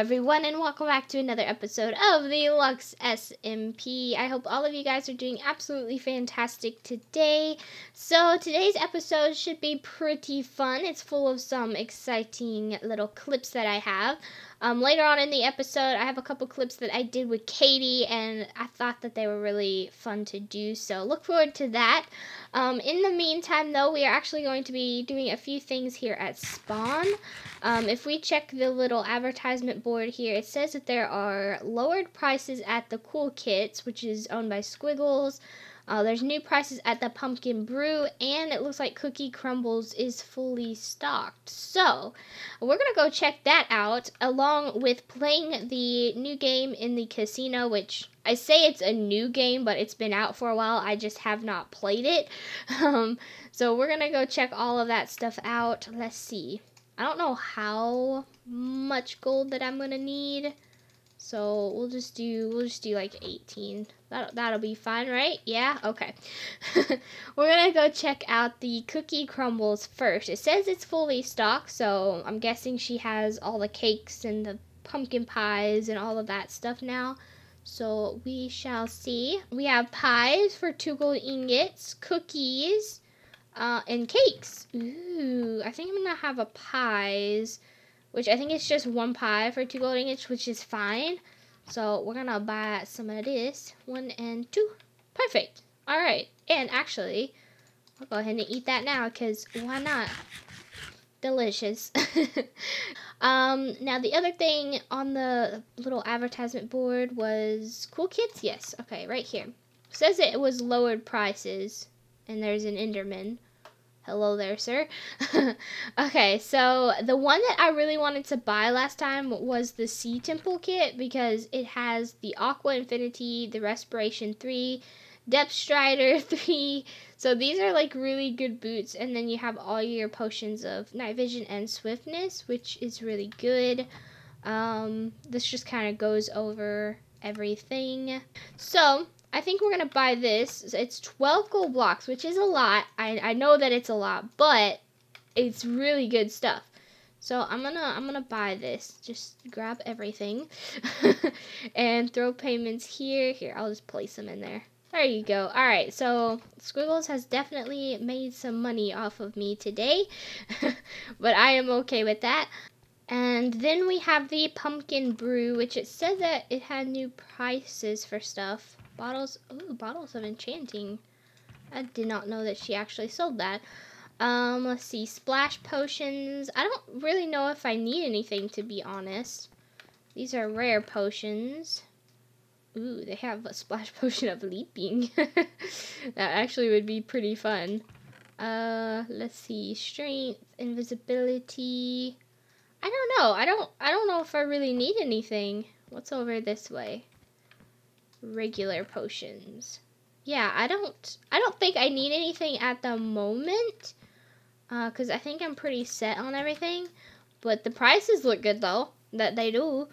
Everyone, and welcome back to another episode of the Lux SMP. I hope all of you guys are doing absolutely fantastic today. So, today's episode should be pretty fun. It's full of some exciting little clips that I have. Um, later on in the episode, I have a couple clips that I did with Katie, and I thought that they were really fun to do. So look forward to that. Um, in the meantime, though, we are actually going to be doing a few things here at Spawn. Um, if we check the little advertisement board here, it says that there are lowered prices at the Cool Kits, which is owned by Squiggles. Uh, there's new prices at the Pumpkin Brew, and it looks like Cookie Crumbles is fully stocked. So, we're going to go check that out, along with playing the new game in the casino, which I say it's a new game, but it's been out for a while. I just have not played it. Um, so, we're going to go check all of that stuff out. Let's see. I don't know how much gold that I'm going to need. So we'll just do we'll just do like 18. That that'll be fine, right? Yeah. Okay. We're gonna go check out the cookie crumbles first. It says it's fully stocked, so I'm guessing she has all the cakes and the pumpkin pies and all of that stuff now. So we shall see. We have pies for two gold ingots, cookies, uh, and cakes. Ooh, I think I'm gonna have a pies which I think it's just one pie for two gold ingots, which is fine. So we're gonna buy some of this. One and two. Perfect. Alright. And actually, I'll go ahead and eat that now because why not? Delicious. um, now the other thing on the little advertisement board was Cool Kits. Yes. Okay, right here. says it was lowered prices. And there's an Enderman. Hello there, sir. okay, so the one that I really wanted to buy last time was the Sea Temple kit because it has the Aqua Affinity, the Respiration 3, Depth Strider 3. So these are like really good boots, and then you have all your potions of Night Vision and Swiftness, which is really good. Um, this just kind of goes over everything. So I think we're gonna buy this. It's 12 gold blocks, which is a lot. I, I know that it's a lot, but it's really good stuff. So I'm gonna I'm gonna buy this. Just grab everything and throw payments here. Here, I'll just place them in there. There you go. All right, so Squiggles has definitely made some money off of me today, but I am okay with that. And then we have the pumpkin brew, which it said that it had new prices for stuff. Bottles, ooh, bottles of enchanting. I did not know that she actually sold that. Um, let's see, splash potions. I don't really know if I need anything, to be honest. These are rare potions. Ooh, they have a splash potion of leaping. that actually would be pretty fun. Uh, let's see, strength, invisibility. I don't know. I don't. I don't know if I really need anything. What's over this way? Regular potions. Yeah, I don't I don't think I need anything at the moment. Uh, cuz I think I'm pretty set on everything, but the prices look good though. That they do.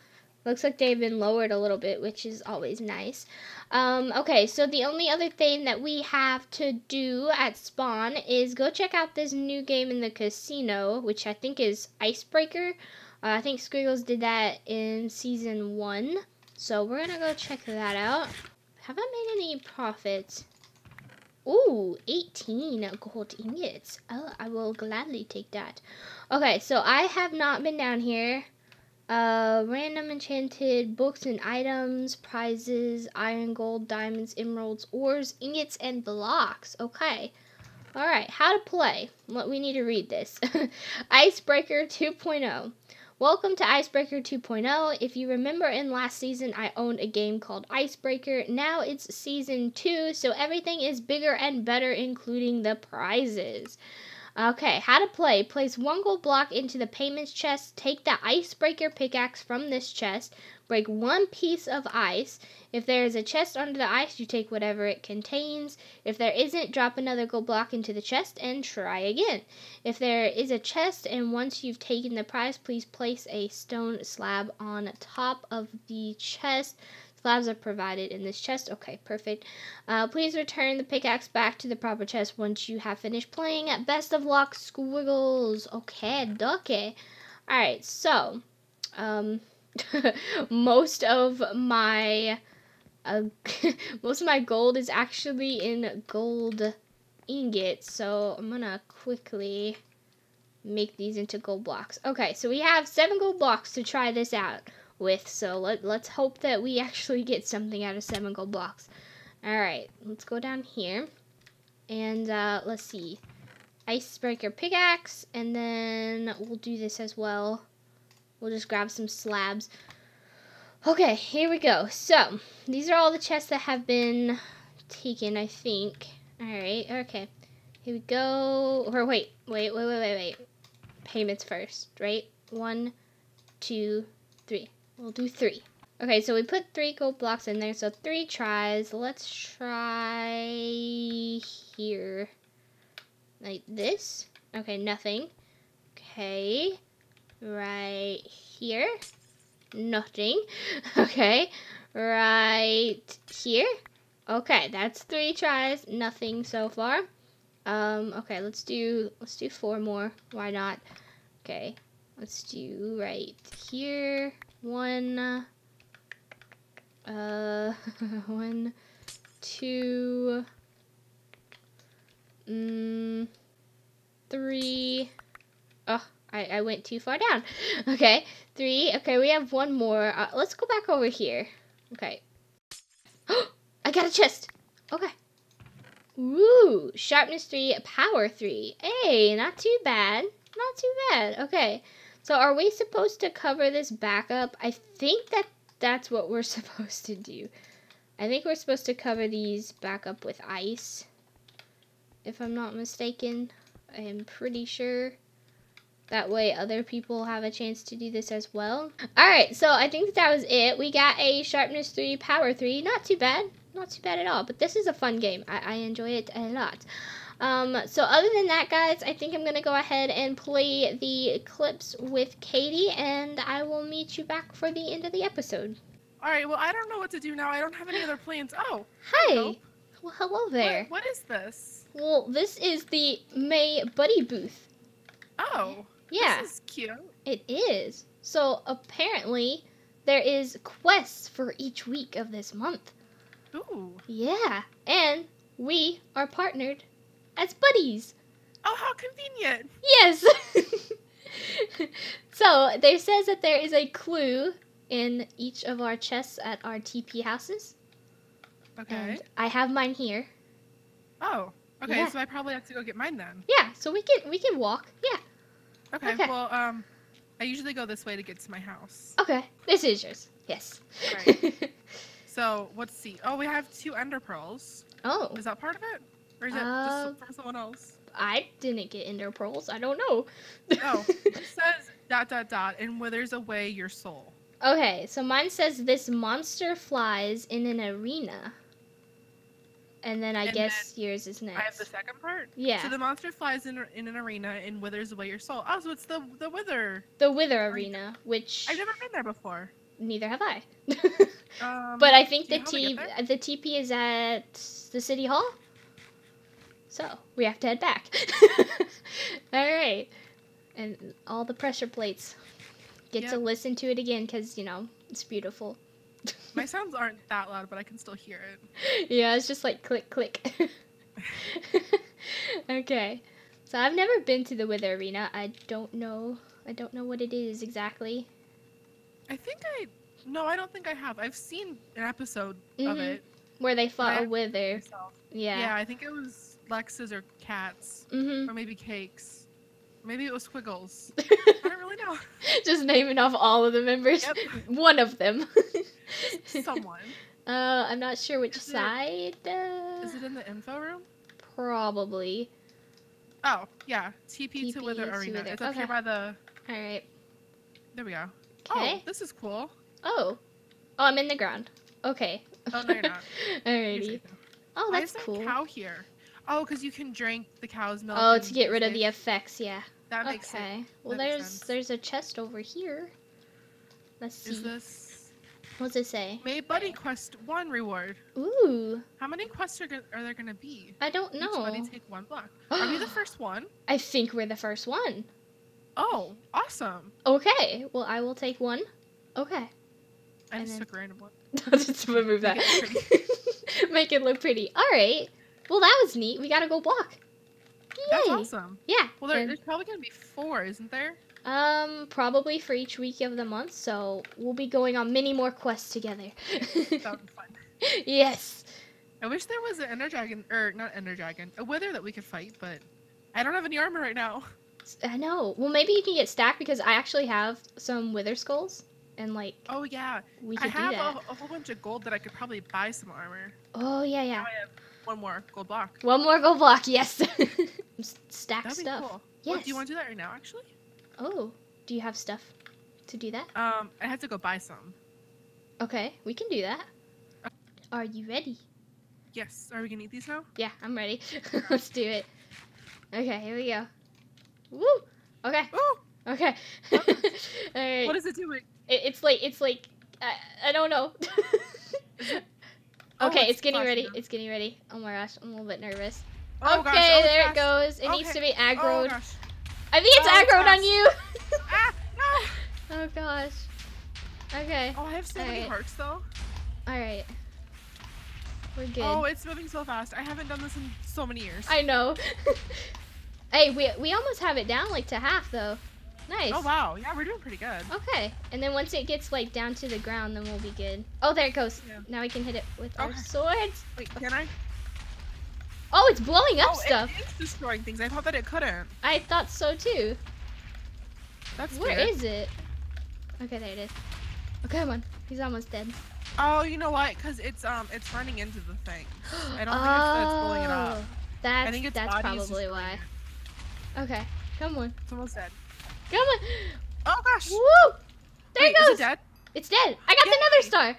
Looks like they've been lowered a little bit, which is always nice. Um, okay, so the only other thing that we have to do at Spawn is go check out this new game in the casino, which I think is Icebreaker. Uh, I think Squiggles did that in Season 1. So we're gonna go check that out. Have I made any profits? Ooh, 18 gold ingots. Oh, I will gladly take that. Okay, so I have not been down here. Uh, random enchanted books and items, prizes, iron, gold, diamonds, emeralds, ores, ingots, and blocks. Okay. Alright, how to play. What we need to read this. Icebreaker 2.0. Welcome to Icebreaker 2.0. If you remember in last season, I owned a game called Icebreaker. Now it's season 2, so everything is bigger and better, including the prizes. Okay, how to play. Place one gold block into the payments chest. Take the icebreaker pickaxe from this chest. Break one piece of ice. If there is a chest under the ice, you take whatever it contains. If there isn't, drop another gold block into the chest and try again. If there is a chest and once you've taken the prize, please place a stone slab on top of the chest. Slabs are provided in this chest. Okay, perfect. Uh, please return the pickaxe back to the proper chest once you have finished playing. At best of luck, Squiggles. Okay, ducky. Alright, so Um, most of my uh, most of my gold is actually in gold ingots, so I'm gonna quickly make these into gold blocks. Okay, so we have seven gold blocks to try this out with, so let, let's hope that we actually get something out of seven gold blocks. Alright, let's go down here, and uh, let's see. Icebreaker pickaxe, and then we'll do this as well. We'll just grab some slabs. Okay, here we go. So, these are all the chests that have been taken, I think. Alright, okay. Here we go. Or wait, wait, wait, wait, wait, wait. Payments first, right? One, two, three. We'll do three. Okay, so we put three gold blocks in there, so three tries. Let's try here. Like this. Okay, nothing. Okay. Right here. Nothing. Okay. Right here. Okay, that's three tries. Nothing so far. Um, okay, let's do let's do four more. Why not? Okay. Let's do right here. One uh one two mm, three oh I, I went too far down okay three okay we have one more uh, let's go back over here okay I got a chest okay Ooh, sharpness three, power three. Hey, not too bad. Not too bad. Okay. So are we supposed to cover this back up? I think that that's what we're supposed to do. I think we're supposed to cover these back up with ice. If I'm not mistaken. I am pretty sure. That way other people have a chance to do this as well. Alright, so I think that was it. We got a sharpness 3, power 3. Not too bad not too bad at all. But this is a fun game. I, I enjoy it a lot. Um, so other than that, guys, I think I'm going to go ahead and play the clips with Katie, and I will meet you back for the end of the episode. All right, well, I don't know what to do now. I don't have any other plans. Oh. Hi. Well, hello there. what, what is this? Well, this is the May Buddy booth. Oh. Yeah. This is cute. It is. So apparently, there is quests for each week of this month. Ooh. Yeah, and we are partnered as buddies. Oh, how convenient. Yes. so, there says that there is a clue in each of our chests at our TP houses. Okay. And I have mine here. Oh. Okay, yeah. so I probably have to go get mine then. Yeah, so we can we can walk. Yeah. Okay, okay. well, um I usually go this way to get to my house. Okay. This is yours. Yes. Right. So let's see. Oh, we have two ender pearls. Oh. Is that part of it? Or is it uh, just for someone else? I didn't get ender pearls. I don't know. oh, it says dot dot dot and withers away your soul. Okay, so mine says this monster flies in an arena. And then I and guess then yours is next. I have the second part. Yeah. So the monster flies in, in an arena and withers away your soul. Oh, so it's the the wither. The wither arena, which I've never been there before. Neither have I. um, but I think the T the TP is at the city hall. So we have to head back. all right, and all the pressure plates. Get yep. to listen to it again because you know it's beautiful. My sounds aren't that loud, but I can still hear it. Yeah, it's just like click click. okay, so I've never been to the Wither Arena. I don't know. I don't know what it is exactly. I think I. No, I don't think I have. I've seen an episode mm-hmm. of it where they fought a wither. Yeah. Yeah, I think it was Lex's or Cats, mm-hmm. or maybe Cakes. Maybe it was Squiggles. I don't really know. Just naming off all of the members. Yep. One of them. Someone. Uh, I'm not sure which is side. It, uh, is it in the info room? Probably. Oh, yeah. TP, TP to Wither Arena. Wither. It's up okay. here by the. Alright. There we go. Okay. Oh, this is cool. Oh. Oh, I'm in the ground. Okay. Oh, no, you're not. Alrighty. Oh, that's Why is cool. cow here? Oh, because you can drink the cow's milk. Oh, to get rid of the effects, yeah. That makes okay. sense. Well, that there's there's a chest over here. Let's see. Is this? What's it say? May Buddy Quest one reward. Ooh. How many quests are, are there gonna be? I don't know. Each buddy take one block. Are we the first one? I think we're the first one. Oh, awesome. Okay. Well, I will take one. Okay. I And just then- took a random one. just remove that. Make it Make it look pretty. All right. Well, that was neat. We got a gold block. That's awesome. Yeah. Well, there, there's probably gonna be four, isn't there? Um, probably for each week of the month, so we'll be going on many more quests together. That fun. yes. I wish there was an Ender Dragon, or not Ender Dragon, a Wither that we could fight, but I don't have any armor right now. I know. Well, maybe you can get stacked because I actually have some wither skulls, and like Oh yeah, we I could do have that. a, a whole bunch of gold that I could probably buy some armor. Oh yeah, yeah. Now I have one more gold block. One more gold block. Yes. Stack That'd stuff. cool. Well, Yes. do you want to do that right now, actually? Oh, do you have stuff to do that? Um, I have to go buy some. Okay, we can do that. Are you ready? Yes. Are we gonna eat these now? Yeah, I'm ready. Let's do it. Okay, here we go. Woo. Okay. Oh, Okay. All right. what is it doing? It, it's like it's like I, I don't know. Oh, okay, it's it's getting ready. now. It's getting ready. Oh my gosh, I'm a little bit nervous. Oh okay, gosh, oh, there it goes. It needs to be Oh aggroed. gosh. I think it's Oh, aggroed on you. Ah, no. oh gosh. Okay. Oh, I have so many Alright. hearts though. All right. We're good. Oh, it's moving so fast. I haven't done this in so many years. I know. hey, we we almost have it down like to half though. Nice. Oh wow, yeah, we're doing pretty good. Okay, and then once it gets like down to the ground, then we'll be good. Oh, there it goes. Yeah. Now we can hit it with our swords. Wait, can I? Oh, it's blowing up oh, stuff. it is destroying things. I thought that it couldn't. I thought so too. That's Where weird. is it? Okay, there it is. Okay, come on. He's almost dead. Oh, you know what? Because it's um, it's running into the thing. I don't think it's that it's blowing it up. Oh, That's, I think its that's probably why. it. Okay, come on. It's almost dead. Come on. Oh gosh. Woo! There Wait, it goes. Is it dead? It's dead. I got Yay. another star.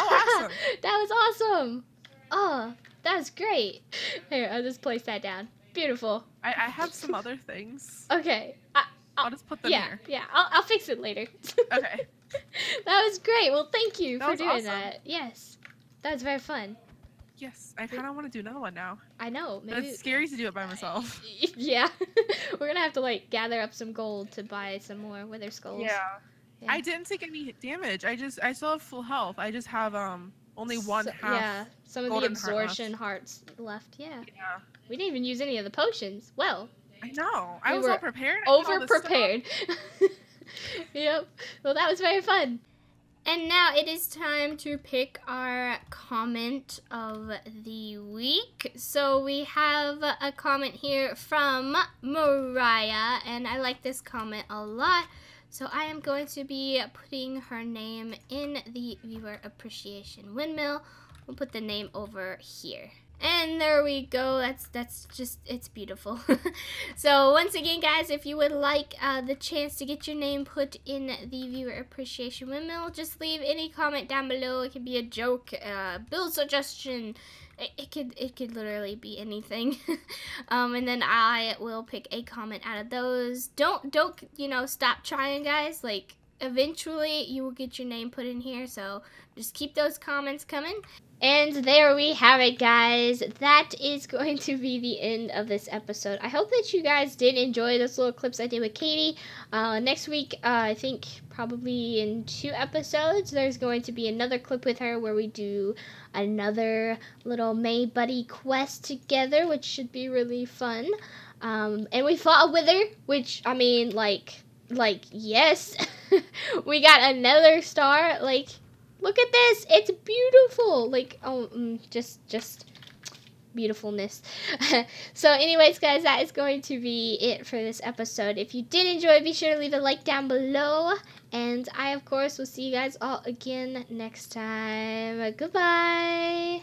Oh, awesome. that was awesome. Oh, that was great. Here, I'll just place that down. Beautiful. I, I have some other things. Okay. I, I'll just put them yeah, here. yeah. I'll, I'll fix it later. Okay. that was great. Well, thank you That for doing awesome. that. Yes. That was very fun. Yes, I kind of want to do another one now. I know. But Maybe. it's scary to do it by myself. yeah. We're gonna have to like gather up some gold to buy some more wither skulls. Yeah. Yeah. I didn't take any damage. I just I still have full health. I just have um only one So- half. Yeah. Some of the golden heart left. absorption hearts left. Yeah. Yeah. We didn't even use any of the potions. Well, I know. I We was all prepared. I had all over prepared. yep. Well, that was very fun. And now it is time to pick our comment of the week. So we have a comment here from Mariah, and I like this comment a lot. So I am going to be putting her name in the viewer appreciation windmill. We'll put the name over here. And there we go. That's that's just it's beautiful. so once again, guys, if you would like uh, the chance to get your name put in the viewer appreciation windmill, just leave any comment down below. It could be a joke, uh, build suggestion. It, it could it could literally be anything. um, and then I will pick a comment out of those. Don't don't you know stop trying, guys. Like eventually you will get your name put in here. So just keep those comments coming. And there we have it, guys. That is going to be the end of this episode. I hope that you guys did enjoy those little clips I did with Katie. Uh, next week, uh, I think probably in two episodes, there's going to be another clip with her where we do another little May Buddy quest together, which should be really fun. Um, and we fought a wither, which, I mean, like, like, yes. we got another star, like, look at this. It's beautiful. Like oh mm, just just beautifulness. So anyways guys that is going to be it for this episode. If you did enjoy be sure to leave a like down below. And i of course will see you guys all again next time. Goodbye